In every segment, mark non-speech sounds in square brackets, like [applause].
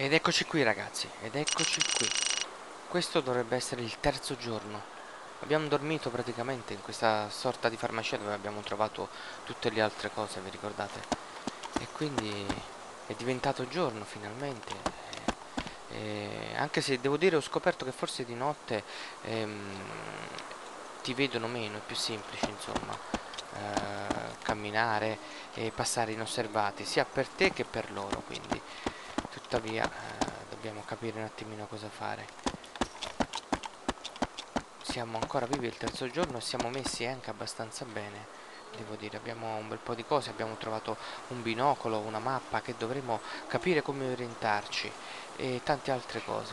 Ed eccoci qui ragazzi, ed eccoci qui. Questo dovrebbe essere il terzo giorno. Abbiamo dormito praticamente in questa sorta di farmacia dove abbiamo trovato tutte le altre cose, vi ricordate? E quindi è diventato giorno finalmente. E anche se devo dire ho scoperto che forse di notte ehm, ti vedono meno, è più semplice insomma. Eh, camminare e passare inosservati sia per te che per loro quindi tuttavia eh, dobbiamo capire un attimino cosa fare. Siamo ancora vivi il terzo giorno e siamo messi anche abbastanza bene devo dire abbiamo un bel po' di cose abbiamo trovato un binocolo una mappa che dovremo capire come orientarci e tante altre cose.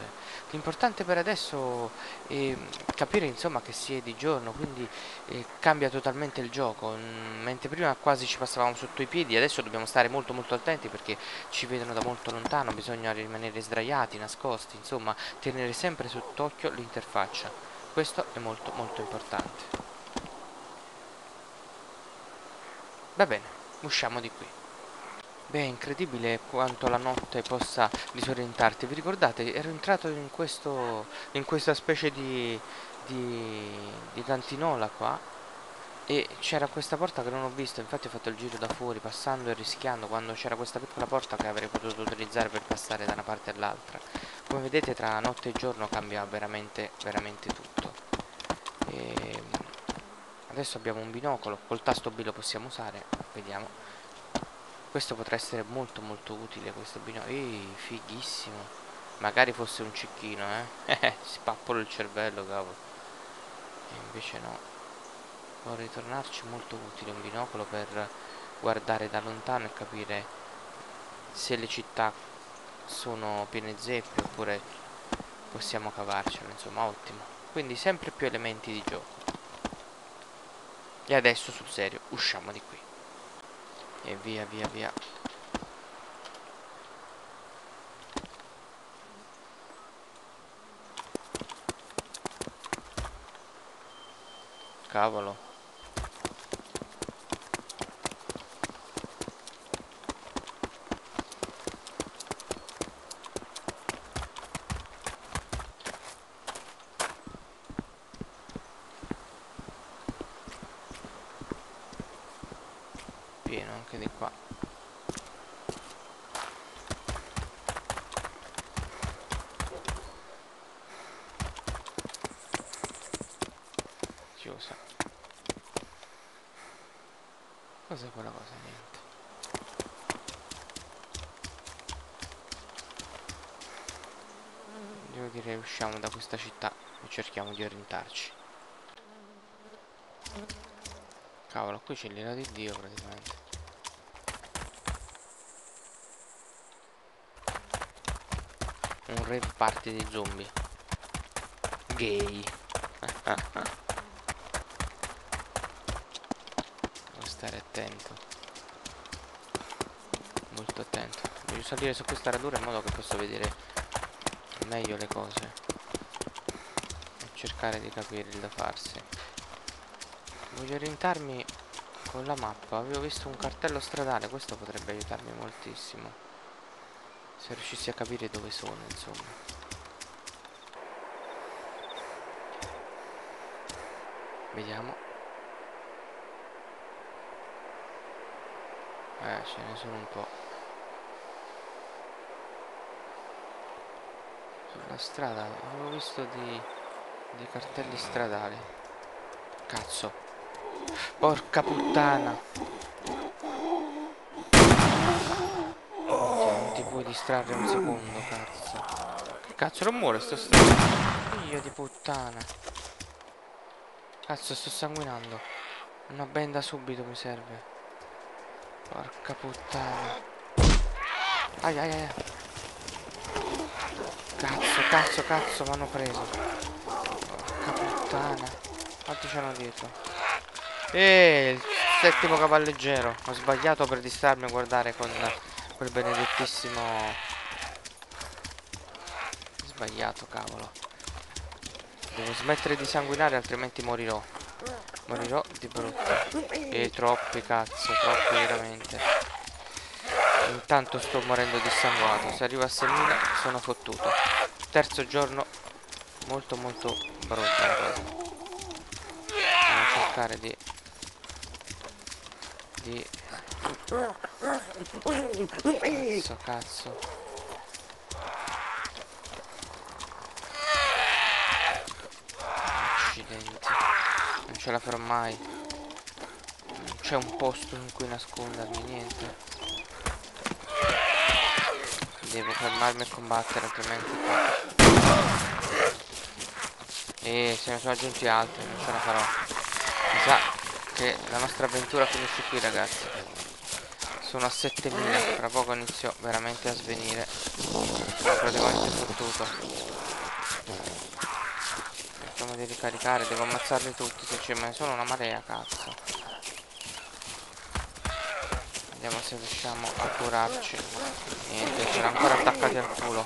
L'importante per adesso è capire insomma che si è di giorno quindi eh, cambia totalmente il gioco. Mm, mentre prima quasi ci passavamo sotto i piedi adesso dobbiamo stare molto molto attenti perché ci vedono da molto lontano bisogna rimanere sdraiati nascosti insomma tenere sempre sott'occhio l'interfaccia. Questo è molto molto importante Va bene, usciamo di qui. Beh, è incredibile quanto la notte possa disorientarti. Vi ricordate? Ero entrato in, questo, in questa specie di, di, di cantinola qua e c'era questa porta che non ho visto, infatti ho fatto il giro da fuori passando e rischiando quando c'era questa piccola porta che avrei potuto utilizzare per passare da una parte all'altra. Come vedete tra notte e giorno cambia veramente, veramente tutto. E Adesso abbiamo un binocolo, col tasto B lo possiamo usare, vediamo. Questo potrà essere molto molto utile questo binocolo. Ehi, fighissimo. Magari fosse un cecchino, eh. [laughs] Spappolo il cervello, cavolo. E invece no. Può ritornarci molto utile un binocolo per guardare da lontano e capire se le città sono piene zeppe oppure possiamo cavarcelo, insomma, ottimo. Quindi sempre più elementi di gioco. E adesso sul serio, usciamo di qui. E via, via, via. Cavolo. pieno anche di qua chiusa cos'è quella cosa niente devo dire usciamo da questa città e cerchiamo di orientarci Cavolo, qui c'è l'ira di Dio praticamente. Un rave party di zombie. Gay. [laughs] Devo stare attento. Molto attento. Voglio salire su questa radura in modo che posso vedere meglio le cose. E cercare di capire il da farsi. Voglio orientarmi con la mappa. Avevo visto un cartello stradale, questo potrebbe aiutarmi moltissimo. Se riuscissi a capire dove sono, insomma. Vediamo. Eh, ce ne sono un po'. Sulla strada avevo visto di, dei cartelli stradali. Cazzo. Porca puttana. Cioè, non ti puoi distrarre un secondo, cazzo. Che cazzo non muore sto strano? Figlio di puttana. Cazzo, sto sanguinando. Una benda subito mi serve. Porca puttana. Ai ai ai. Cazzo, cazzo, cazzo, mi hanno preso. Porca puttana. Quanti c'erano dietro? E il settimo cavalleggero. Ho sbagliato per distarmi a guardare con quel benedettissimo... Sbagliato, cavolo. Devo smettere di sanguinare altrimenti morirò. Morirò di brutto. E troppi cazzo, troppi veramente. Intanto sto morendo dissanguato. Se arrivo a 6.000 sono fottuto. Terzo giorno molto molto brutta la cosa. Devo cercare di... Di... Cazzo, cazzo. Accidenti. Non ce la farò mai. Non c'è un posto in cui nascondermi, niente. Devo fermarmi a combattere, altrimenti E se ne sono aggiunti altri, non ce la farò. Mi sa che la nostra avventura finisce qui, ragazzi. Sono a 7000, tra poco inizio veramente a svenire. Sono praticamente fottuto. Cerchiamo di ricaricare, devo ammazzarli tutti se ce ne sono una marea, cazzo. Vediamo se riusciamo a curarci. Niente, c'era ancora attaccati al culo.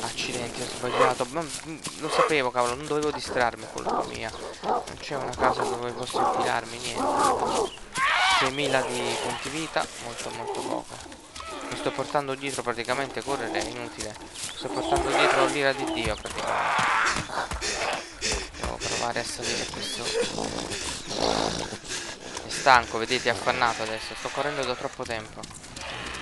Accidenti, ho sbagliato. Ma, mm, lo sapevo, cavolo, non dovevo distrarmi, colpa mia. Non c'è una casa dove posso infilarmi, niente. 6000 di punti vita, molto molto poco. Mi sto portando dietro praticamente, correre è inutile. Sto portando dietro l'ira di Dio praticamente. Provare a salire questo stanco, vedete, è affannato adesso. Sto correndo da troppo tempo.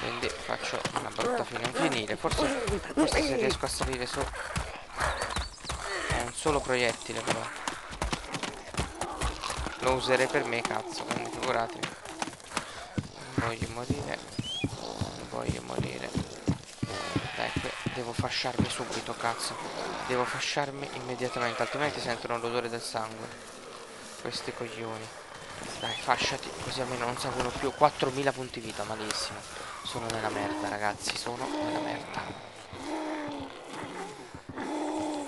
Quindi faccio una brutta fine. Un finire. Forse, forse se riesco a salire su... È un solo proiettile però. Lo userei per me, cazzo. Quindi figuratevi. Voglio morire. Voglio morire. Qui devo fasciarmi subito, cazzo. Devo fasciarmi immediatamente, altrimenti sentono l'odore del sangue. Questi coglioni. Dai, fasciati, così almeno non servono più 4000 punti vita, malissimo. Sono nella merda, ragazzi, sono nella merda.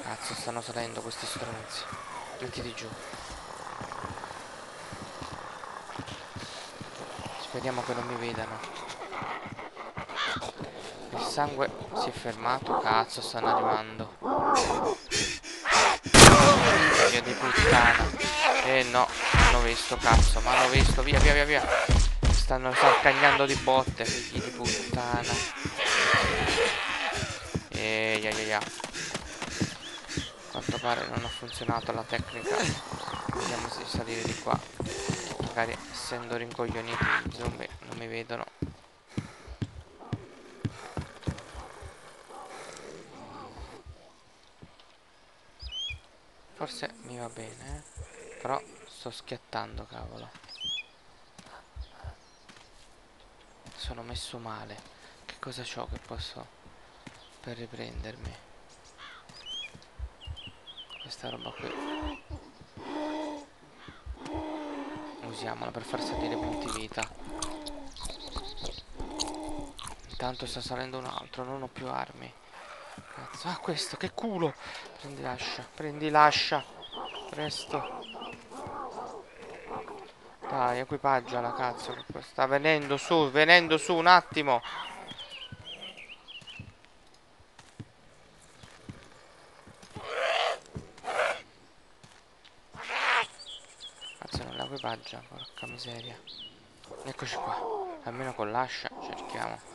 Cazzo, stanno salendo questi stronzi. Mettiti giù. Speriamo che non mi vedano. Sangue si è fermato. Cazzo, stanno arrivando. Figlio di puttana. Eh no, hanno visto, cazzo, ma hanno visto, via, via, via, via. Stanno sarcagnando di botte, figli di puttana. E ya, ya, ya. quanto pare non ha funzionato la tecnica. Vediamo se salire di qua. Magari essendo rincoglioniti i zombie non mi vedono. Forse mi va bene, eh? Però sto schiattando, cavolo. Sono messo male. Che cosa ho che posso... Per riprendermi? Questa roba qui. Usiamola per far salire punti vita. Intanto sta salendo un altro, non ho più armi. Cazzo, ah questo, che culo! Prendi l'ascia, prendi l'ascia. Presto. Dai, equipaggiala, cazzo. Sta venendo su, venendo su un attimo. Cazzo, non la equipaggia, porca miseria. Eccoci qua. Almeno con l'ascia cerchiamo.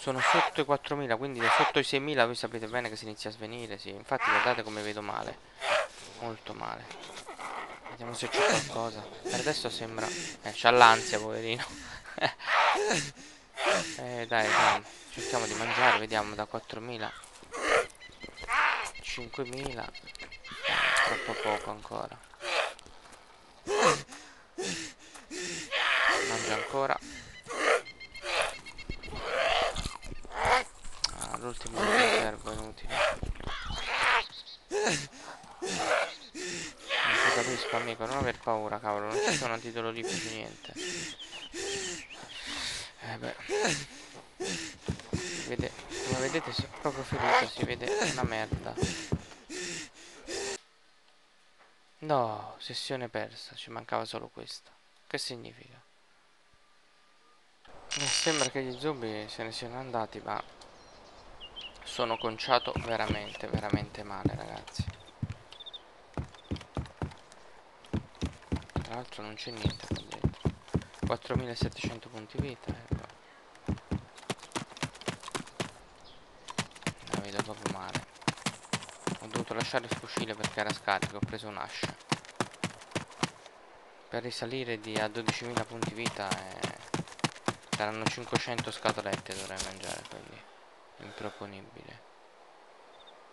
Sono sotto i 4000, quindi sotto i 6000 voi sapete bene che si inizia a svenire, sì. Infatti guardate come vedo male. Molto male. Vediamo se c'è qualcosa. Per adesso sembra... Eh, c'ha l'ansia, poverino. [laughs] eh, dai, dai. Cerchiamo di mangiare, vediamo da 4.000. 5.000. Eh, troppo poco ancora. Mangia ancora. L'ultimo servo inutile capisco amico, non aver paura, cavolo, non ci sono antidolorifici, niente. Eh beh. Vede, come vedete è proprio ferito, si vede una merda. No, sessione persa, ci mancava solo questa. Che significa? Mi sembra che gli zombie se ne siano andati, ma sono conciato veramente, veramente male, ragazzi. Tra l'altro non c'è niente qua dentro. 4700 punti vita, eh. La vedo proprio male. Ho dovuto lasciare il fucile perché era scarico, ho preso un'ascia. Per risalire di, a 12.000 punti vita eh, saranno 500 scatolette dovrei mangiare, quindi improponibile.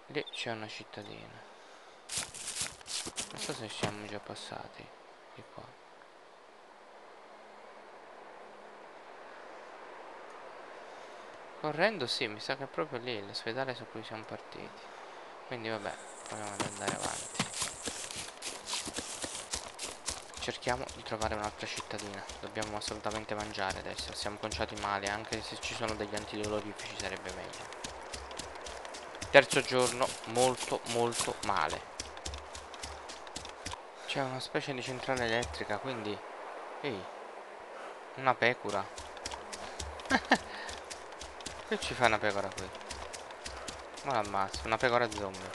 Lì c'è una cittadina. Non so se siamo già passati di qua. Correndo sì, mi sa che è proprio lì l'ospedale su cui siamo partiti. Quindi vabbè, proviamo ad andare avanti. Cerchiamo di trovare un'altra cittadina. Dobbiamo assolutamente mangiare adesso. Siamo conciati male, anche se ci sono degli antidolorifici sarebbe meglio. Terzo giorno, molto molto male. C'è una specie di centrale elettrica, quindi... Ehi, una pecora. [laughs] che ci fa una pecora qui? Ma l'ammazzo, una pecora zombie.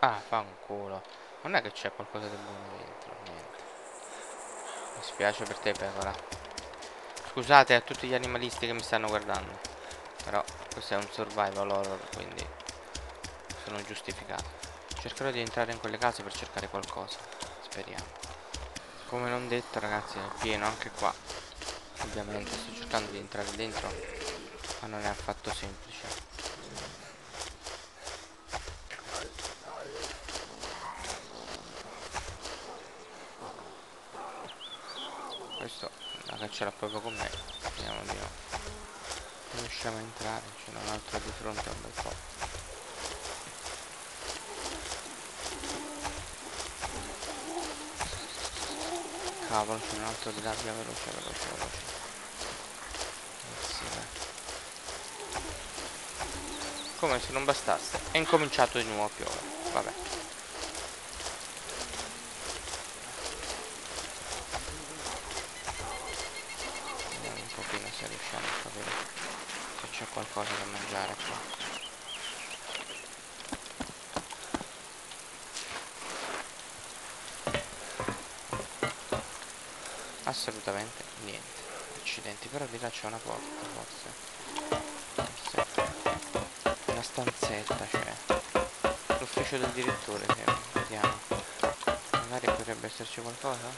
Ah, fa un culo. Non è che c'è qualcosa di buono dentro, niente. Mi spiace per te, pecora. Scusate a tutti gli animalisti che mi stanno guardando. Però questo è un survival horror, quindi sono giustificato. Cercherò di entrare in quelle case per cercare qualcosa. Speriamo. Come non detto ragazzi è pieno anche qua. Ovviamente sto cercando di entrare dentro. Ma non è affatto semplice. Questo la caccerà proprio con me. Speriamo di no. Non riusciamo a entrare, c'è un altro di fronte a un bel po'. Cavolo, c'è un altro di là, via veloce, veloce, veloce. Sì, Come se non bastasse. È incominciato di nuovo a piovere. Vabbè. Vediamo un pochino se riusciamo a capire se c'è qualcosa da mangiare qua. assolutamente niente accidenti però di là c'è una porta forse forse una stanzetta c'è l'ufficio del direttore che vediamo. Magari potrebbe esserci qualcosa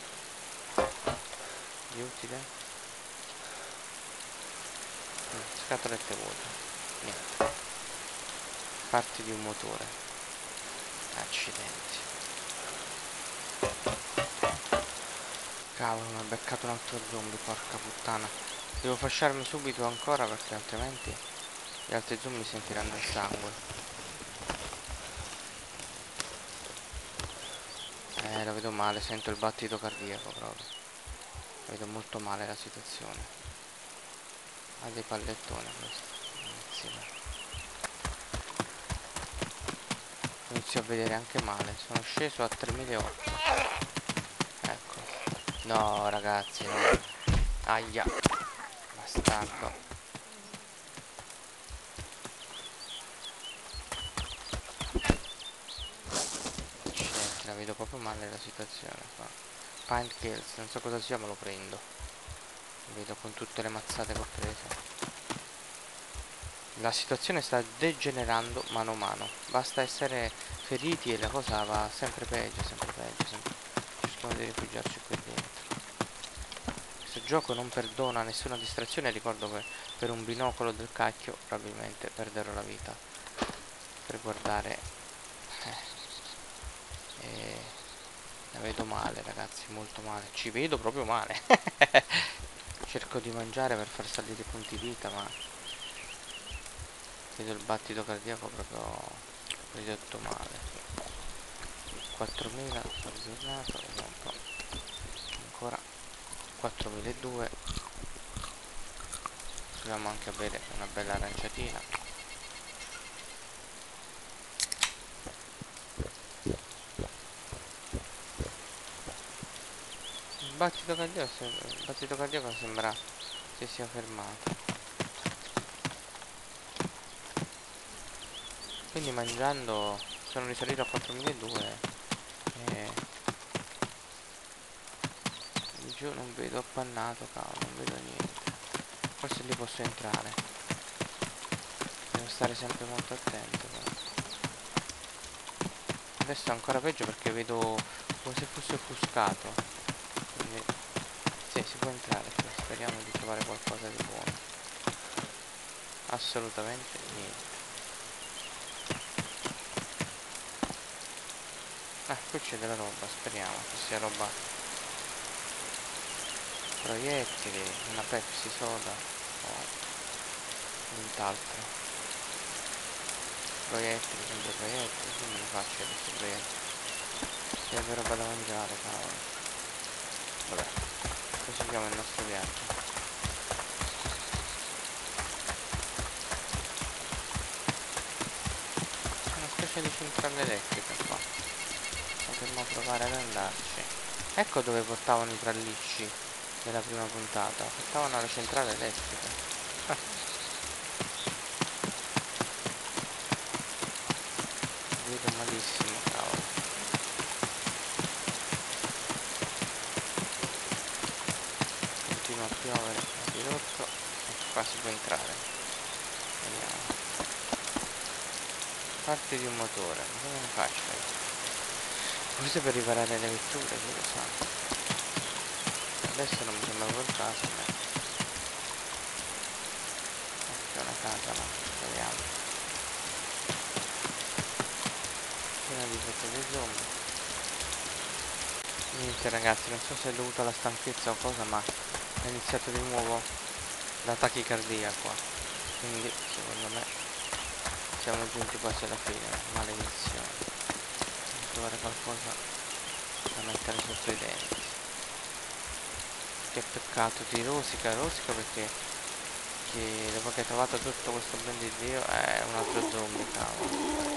di utile. Mm, scatolette vuote. Niente. Parti di un motore. Accidenti. Cavolo, mi ha beccato un altro zombie, porca puttana. Devo fasciarmi subito ancora perché altrimenti gli altri zombie sentiranno il sangue. Eh, lo vedo male, sento il battito cardiaco proprio. Vedo molto male la situazione. Ha dei pallettoni questo. Inizio. A vedere anche male. Sono sceso a 3008. No, ragazzi, no. Aia. Bastardo. Accidenti, la vedo proprio male la situazione qua. Pine Kills, non so cosa sia ma lo prendo. Vedo con tutte le mazzate che ho preso. La situazione sta degenerando mano a mano. Basta essere feriti e la cosa va sempre peggio, sempre peggio, sempre... Cerchiamo di rifugiarci qui dentro questo gioco non perdona nessuna distrazione ricordo che per un binocolo del cacchio probabilmente perderò la vita per guardare. E la vedo male ragazzi molto male. Ci vedo proprio male. [laughs] Cerco di mangiare per far salire i punti vita ma vedo il battito cardiaco proprio ridotto male. 4000 aggiornato vediamo un po' ancora 4002 proviamo anche a bere una bella aranciatina il battito cardiaco, il battito cardiaco sembra si sia fermato. Quindi mangiando sono risalito a 4002 e giù non vedo appannato cavolo non vedo niente. Forse lì posso entrare. Devo stare sempre molto attento però. adesso è ancora peggio perché vedo come se fosse offuscato può entrare qui speriamo di trovare qualcosa di buono. Assolutamente niente. Ah qui c'è della roba speriamo che sia roba proiettili una pepsi soda o nient'altro. Proiettili sempre proiettili come ne faccio questi proiettili serve roba da mangiare cavolo. Vabbè proseguiamo il nostro viaggio. C'è una specie di centrale elettrica qua. Potremmo provare ad andarci. Ecco dove portavano i trallicci della prima puntata. Portavano alla centrale elettrica malissimo, cavolo. Continua a piovere a ridotto e qua si può entrare. Vediamo. Parte di un motore, ma come ne faccio? Forse per riparare le vetture, chi lo sa. Adesso non mi sembra quel caso a me. C'è una casa là, vediamo. piena di foto dei zombie niente ragazzi non so se è dovuto alla stanchezza o cosa ma è iniziato di nuovo la tachicardia qua quindi secondo me siamo giunti quasi alla fine. Maledizione. Devo trovare qualcosa da mettere sotto i denti. Che peccato ti rosica. Rosica perché che dopo che hai trovato tutto questo ben di dio è un altro zombie cavolo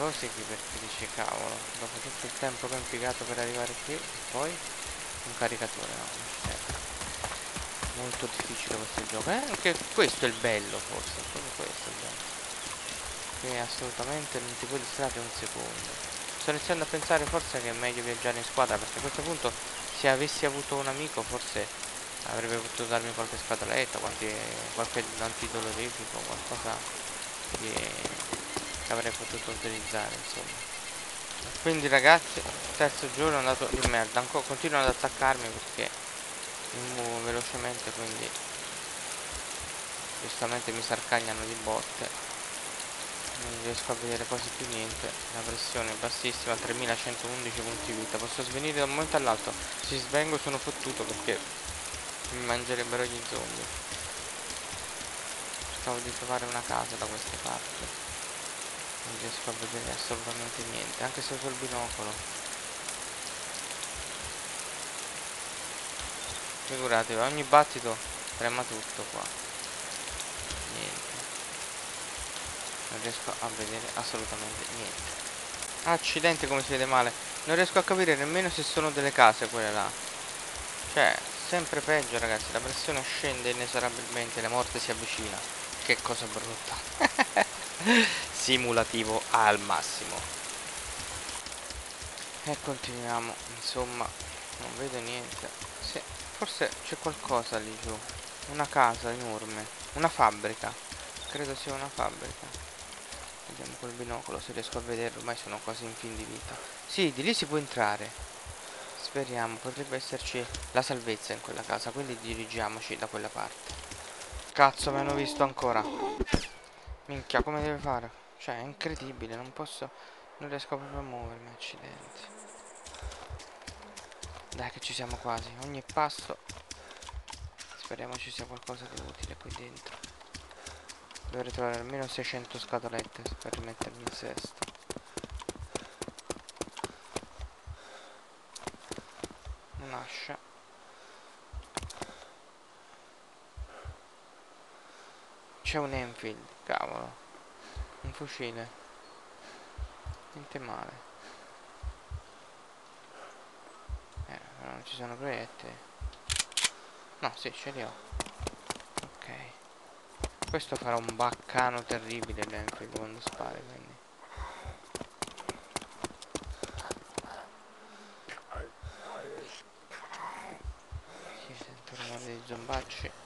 rosichi perché dice cavolo dopo tutto il tempo che ho impiegato per arrivare qui poi un caricatore no non molto difficile questo gioco. Eh, anche questo è il bello forse proprio questo è il bello. Che assolutamente non ti puoi distrarre un secondo. Sto iniziando a pensare forse che è meglio viaggiare in squadra perché a questo punto se avessi avuto un amico forse avrebbe potuto darmi qualche scatoletta qualche, qualche antidolorifico qualcosa avrei potuto utilizzare insomma. Quindi ragazzi terzo giorno è andato di merda. Ancora continuano ad attaccarmi perché mi muovo velocemente quindi giustamente mi sarcagnano di botte. Non riesco a vedere quasi più niente. La pressione è bassissima 3111 punti vita. Posso svenire da un momento all'altro. Se svengo sono fottuto perché mi mangerebbero gli zombie. Cercavo di trovare una casa da queste parti non riesco a vedere assolutamente niente anche se uso il binocolo. Figuratevi ogni battito trema tutto qua. Niente. Non riesco a vedere assolutamente niente. Accidenti come si vede male. Non riesco a capire nemmeno se sono delle case quelle là. Cioè sempre peggio ragazzi la pressione scende inesorabilmente la morte si avvicina. Che cosa brutta [laughs] simulativo al massimo. E continuiamo insomma non vedo niente. Sì, forse c'è qualcosa lì giù. Una casa enorme. Una fabbrica. Credo sia una fabbrica. Vediamo col binocolo se riesco a vederlo ormai sono quasi in fin di vita. Sì di lì si può entrare. Speriamo potrebbe esserci la salvezza in quella casa quindi dirigiamoci da quella parte. Cazzo mi hanno visto ancora. Minchia come deve fare cioè, è incredibile, non posso... Non riesco proprio a muovermi, accidenti. Dai che ci siamo quasi. Ogni passo... Speriamo ci sia qualcosa di utile qui dentro. Dovrei trovare almeno 600 scatolette per rimettermi in sesto. Un'ascia. C'è un Enfield, cavolo. Un fucile. Niente male. Eh, però non ci sono proiettili. No, sì, ce li ho. Ok. Questo farà un baccano terribile l'Enfield quando spare, quindi. Sì, sento rumore di zombacci.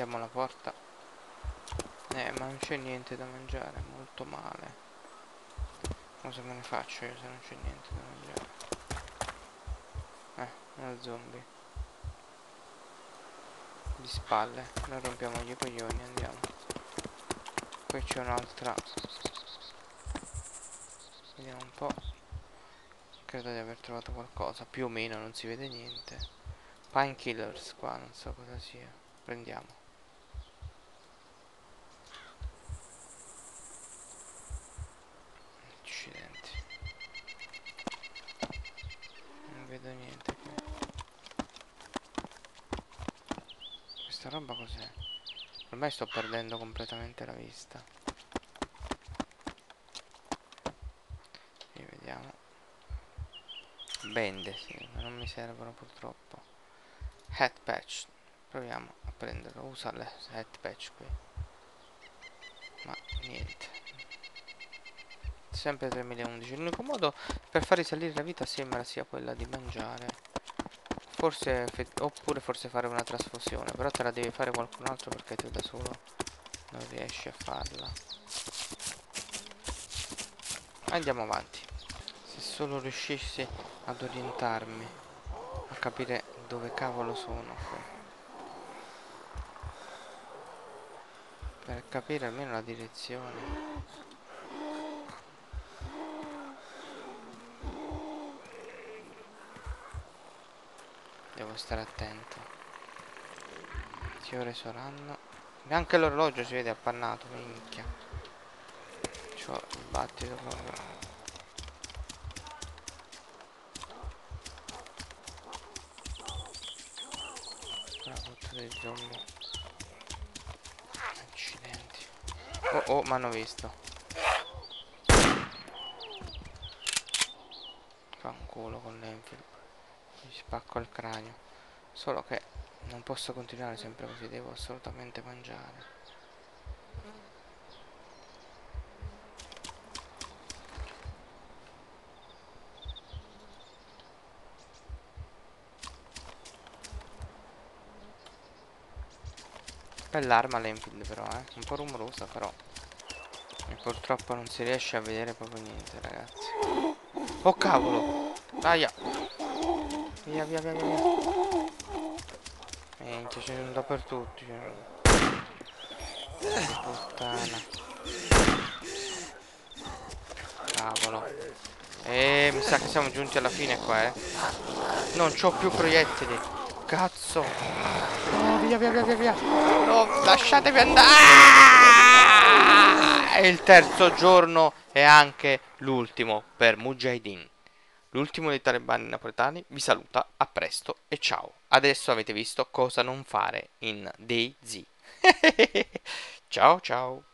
Vediamo la porta. Eh, ma non c'è niente da mangiare, molto male. Cosa me ne faccio io se non c'è niente da mangiare? Eh, una zombie. Di spalle. Noi rompiamo gli coglioni, andiamo. Poi c'è un'altra. Vediamo un po'. Credo di aver trovato qualcosa. Più o meno non si vede niente. Painkillers qua, non so cosa sia. Prendiamo. roba cos'è? Ormai sto perdendo completamente la vista. E vediamo. Bende, sì, ma non mi servono purtroppo. Head patch. Proviamo a prenderlo. Usa le head patch qui. Ma niente. Sempre 3011. L'unico modo per far risalire la vita sembra sia quella di mangiare Forse, oppure forse fare una trasfusione, però te la devi fare qualcun altro perché tu da solo non riesci a farla. Andiamo avanti. Se solo riuscissi ad orientarmi, a capire dove cavolo sono qui. Per capire almeno la direzione. Devo stare attento. Che ore saranno? Neanche l'orologio si vede appannato, minchia. C'ho il battito proprio. Accidenti. Oh oh, mi hanno visto. Fa un culo con l'enfield mi spacco il cranio solo che non posso continuare sempre così devo assolutamente mangiare Bell'arma l'Enfield però, eh. Un po' rumorosa però. E purtroppo non si riesce a vedere proprio niente, ragazzi. Oh cavolo! Aia! Via, via, via, via. Minchia, ce ne sono dappertutto. Che puttana. Cavolo. E mi sa che siamo giunti alla fine qua, eh. Non c'ho più proiettili. Cazzo. No, via, via, via, via, via. No, lasciatemi andare. È il terzo giorno e anche l'ultimo per Mujahideen. L'ultimo dei talebani napoletani vi saluta, a presto e ciao. Adesso avete visto cosa non fare in DayZ. [laughs] ciao ciao.